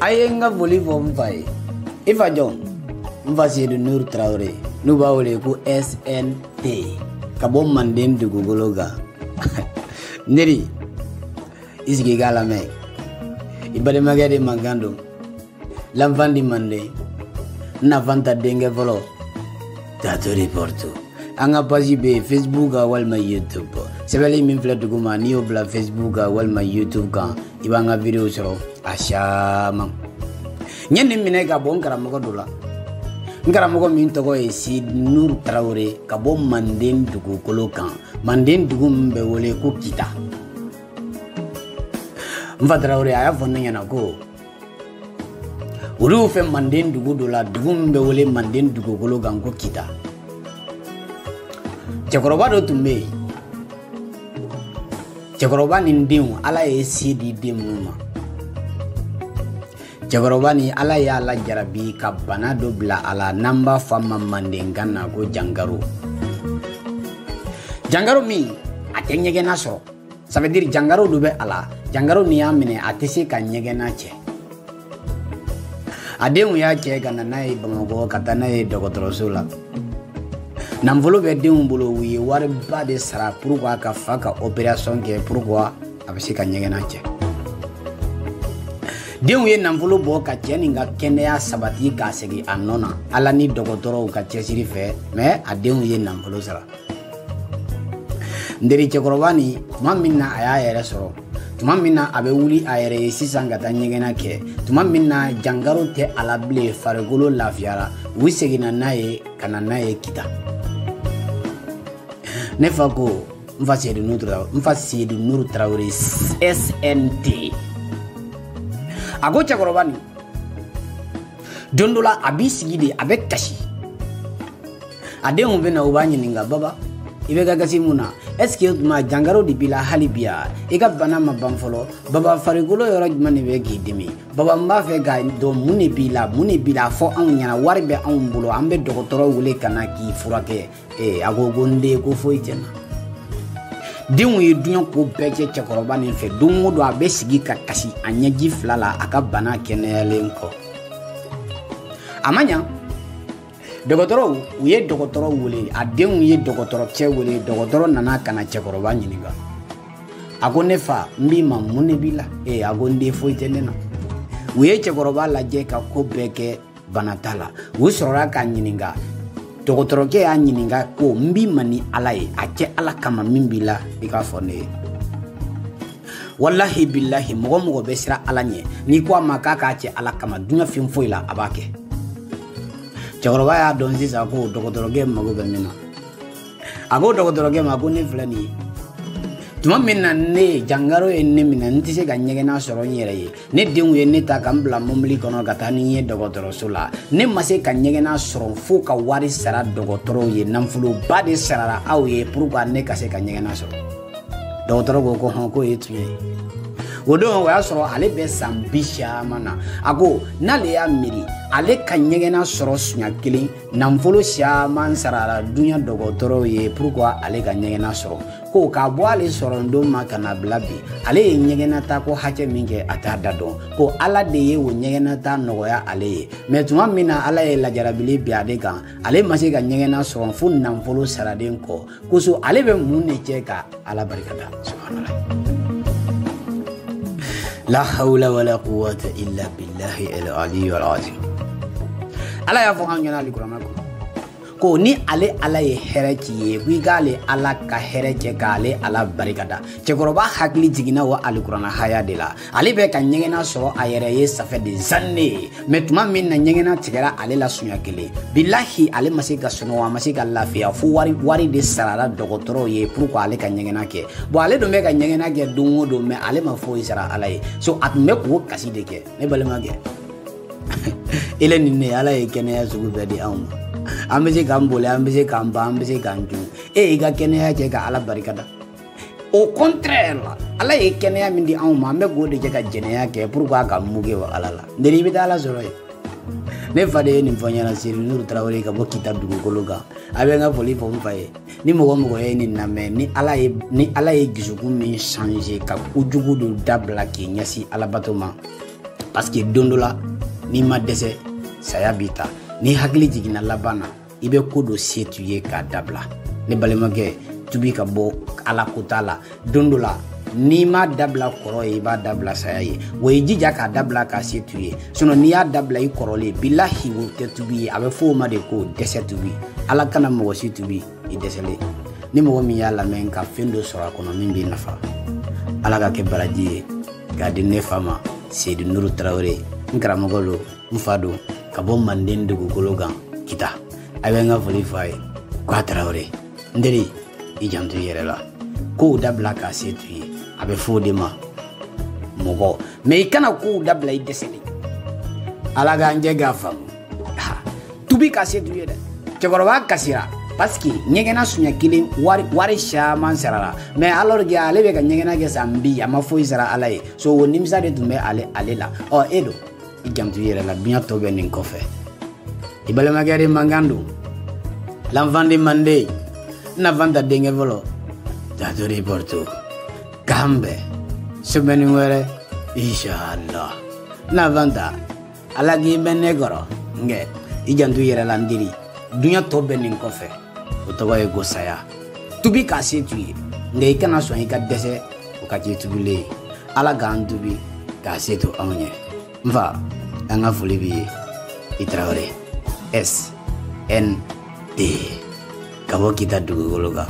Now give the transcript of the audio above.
a ye n ka foli fɔ n fa ye i fa jɔn n fa sedu nur tarawele n'u b'a wele ko snt ka bɔ manden dugukolo kan neri i sigi k'a lamɛn i balimakɛ de mankan don lanfan di manden n nafan ta denkɛ fɔlɔ tato reporto an ka page bɛ yen facebook kan walima youtube. Sɛbɛnni min filɛ dugu ma n'i y'o bila facebook kan walima youtube kan i b'an ka video sɔrɔ a caman n ye nin minɛ ka bɔ n karamɔgɔ dɔ la n karamɔgɔ min tɔgɔ ye sidi nur tarawele ka bɔ manden dugukolo kan manden dugu min bɛ wele ko kita. N fa tarawele a y'a fɔ ne ɲɛna ko olu fɛ manden dugu dɔ la dugu min bɛ wele manden dugukolo kan ko kita cɛkɔrɔba dɔ tun bɛ yen. Cɛkɔrɔba ni denw ala ye se di den minnu ma. Cɛkɔrɔba ni ala y'a lajarabi ka bana dɔ bila a la n'an b'a fɔ a ma mandenkan na ko jangaro. Jangaro min a tɛ ɲɛgɛnna sɔrɔ. Ça veut jangaro dɔ bɛ a jangaro ni y'a minɛ a tɛ se ka ɲɛgɛnna cɛ. Y'a cɛ ka na n'a ye bamakɔ ka taa n'a ye nafolo bɛ denw bolo u ye wariba de sara pourquoi ka fa ka opération kɛ pourquoi a bɛ se ka ɲɛgɛnna cɛ? Denw ye nafolo bɔ ka cɛ nin ka kɛnɛya sabati k'a segin a nɔ na. Ala ni dɔgɔtɔrɔw ka cɛsiri fɛ mais a denw ye nafolo sara. N teri cɛkɔrɔba ni tuma min na a y'a yɛrɛ sɔrɔ tuma min na a bɛ wuli a yɛrɛ ye sisan ka taa ɲɛgɛnna kɛ tuma min na jangaro tɛ a la bilen farikolo lafiyara. U seginna n'a ye ka na n'a ye kita ne fa ko n fa seyidu nuru tarawele n fa seyidu nuru tarawele snt a ko cɛkɔrɔba nin don dɔ la a b'i sigi de a bɛ kasi a denw bɛ na u b'a ɲininka baba i bɛ ka gasi mun na ce que tuma jangaro de b'i la hali bi ya i ka bana ma ban fɔlɔ baba farikolo yɔrɔ jumɛn de bɛ k'i dimi baba n b'a fɛ k'a dɔn mun de b'i la mun de b'i la fɔ anw ɲɛna wari bɛ anw bolo an bɛ dɔgɔtɔrɔ wele ka na k'i furakɛ ee a ko ko n den ko foyi tɛ na denw ye duɲɛ ko bɛɛ kɛ cɛkɔrɔba nin fɛ don o don a bɛ sigi ka kasi a ɲɛji fila la a ka bana kɛnɛyalen kɔ a ma ɲa dɔgɔtɔrɔw u ye dɔgɔtɔrɔ wele a denw ye dɔgɔtɔrɔcɛ wele dɔgɔtɔrɔ nana kana cɛkɔrɔba ɲininka. A ko ne fa n b'i ma mun ne b'i la? Ee a ko n den foyi tɛ ne na. U ye cɛkɔrɔba lajɛ ka ko bɛɛ kɛ bana t'a la. U sɔrɔla k'a ɲininka dɔgɔtɔrɔkɛ y'a ɲininka ko n b'i ma ni ala ye a kɛ ala kama min b'i la i k'a fɔ ne ye. Walahi bilahi mɔgɔ mɔgɔ bɛ sira ala ɲɛ. N'i ko a ma k'a k'a cɛ ala kama duɲa fɛn foyi la a b'a kɛ cɛkɔrɔba y'a dɔn sisan ko dɔgɔtɔrɔkɛ mago bɛ min na. A ko dɔgɔtɔrɔkɛ ma ko ne filɛ nin ye. Tuma min na ne jangaro ye ne minɛ n tɛ se ka ɲɛgɛnna sɔrɔ n yɛrɛ ye. Ne denw ye ne ta ka n bila mobili kɔnɔ ka taa ni n ye dɔgɔtɔrɔso la. Ne ma se ka ɲɛgɛnna sɔrɔ fo ka wari sara dɔgɔtɔrɔw ye nafoloba de sarara aw ye pourquoi ne ka se ka ɲɛgɛnna sɔrɔ. Dɔgɔtɔrɔ ko ko hɔn k'o ye tiɲɛ ye o don o y'a sɔrɔ ale bɛ san bi caman na. A ko n'ale y'a miiri ale ka ɲɛgɛnna sɔrɔ siɲɛ kelen nafolo caman sarara duɲa dɔgɔtɔrɔw ye pourquoi ale ka ɲɛgɛnna sɔrɔ. Ko k'a bɔ ale sɔrɔ don ma ka na bila bi ale ye ɲɛgɛnna ta ko hakɛ min kɛ a t'a da dɔn. Ko ala de ye o ɲɛgɛnna ta nɔgɔya ale ye. Mɛ tuma min na ala ye lajarabili bi ale kan ale ma se ka ɲɛgɛnna sɔrɔ fo nafolo saraden kɔ. Kosɔn ale bɛ mun de kɛ ka ala barikada. Subhanala لا حول ولا قوة إلا بالله العلي العظيم. ألا يفهم ينال القرآن ko ni ale ala ye hɛrɛ ci ye ko k'ale ala ka hɛrɛ cɛ k'ale ala barikada. Cɛkɔrɔba hakili jiginna o alikuranna haya de la. Ale bɛ ka ɲɛgɛnna sɔrɔ a yɛrɛ ye safɛ de zanne mɛ tuma min na ɲɛgɛnna tigɛra ale la suɲɛ kelen. Bilahi ale ma se ka sunɔgɔ a ma se ka lafiya fo wari wari de sarala dɔgɔtɔrɔw ye pourquoi ale ka ɲɛgɛnna kɛ. Bon ale dun bɛ ka ɲɛgɛnna kɛ don o don mɛ ale ma foyi sara ala ye. So a tun bɛ k'o kasi de kɛ. Ne balimakɛ. Ele nin ne ala ye kɛnɛya sugu bɛɛ di an bɛ se k'an boli an bɛ se k'an ban an bɛ se k'an dun e y'i ka kɛnɛya kɛ ka ala barikada. Au contraire la ala ye kɛnɛya min di anw ma an bɛ k'o de ka jɛnɛya kɛ pourquoi ka muge wa ala la. N i bɛ taa ala sɔrɔ yen ne fa de ye nin fɔ ɲɛna siri nuru tarawele ka bɔ kita dugukolo kan a bɛ n ka foli fɔ n fa ye. Ni mɔgɔ mɔgɔ ye nin lamɛn ni ala ye ni ala ye dusukun min changer ka kojugu dɔ dabila k'i ɲɛsin alabato ma paske don dɔ la n'i ma dɛsɛ saya b'i ta ni hakili jiginna laban na i bɛ ko dɔ se t'u ye k'a dabila ne balimakɛ tubi ka bɔ ala la don dɔ la n'i m'a dabila kɔrɔ ye i b'a dabila saya ye. Wa i jija k'a dabila k'a se t'u ye. Sinɔ n'i y'a dabila i kɔrɔlen bilahi o tɛ tubi ye. A bɛ fɔ o ma de ko dɛsɛ tubi. Ala kana mɔgɔ si tubi i dɛsɛlen ni mɔgɔ min y'a lamɛn ka fɛn dɔ sɔrɔ a kɔnɔ min b'i nafa. Ala ka kɛ baraji ye k'a di ne fa ma seyidu nuru tarawele n karamɔgɔ lo n fa don ka bɔ manden dugukolo kan kita. A bɛ n ka foli f'a ye. I la. Kow dabila k'a se t'u ye a bɛ o de ma mɛ i kana kow i ala k'an jɛ k'a faamu. Tubi ka se t'u ye dɛ. Cɛkɔrɔba kasira kelen wari wari caman sarala mɛ alors que ale bɛ ka ɲɛgɛnna kɛ san ma so o nimisa de tun ale ale la. Ɔ e don i janto i yɛrɛ la duɲa tɔ bɛ nin kɔfɛ i balimakɛ de mankan don l'enfant de mande. Nafan ta denkɛ fɔlɔ jato de porto k'an bɛn semaine wɛrɛ inshallah. Nafan ta ala k'i bɛ ne kɔrɔ nkɛ i janto i yɛrɛ la n diri duɲa tɔ bɛ nin kɔfɛ o tɔgɔ ye ko saya tubi k'a se t'u ye nka i kana sɔn i ka dɛsɛ o ka k'i tubilen ala k'an tubi k'a se to anw ye fa an ka b'i ye i tarawele s n d ka bɔ kita dugukolo kan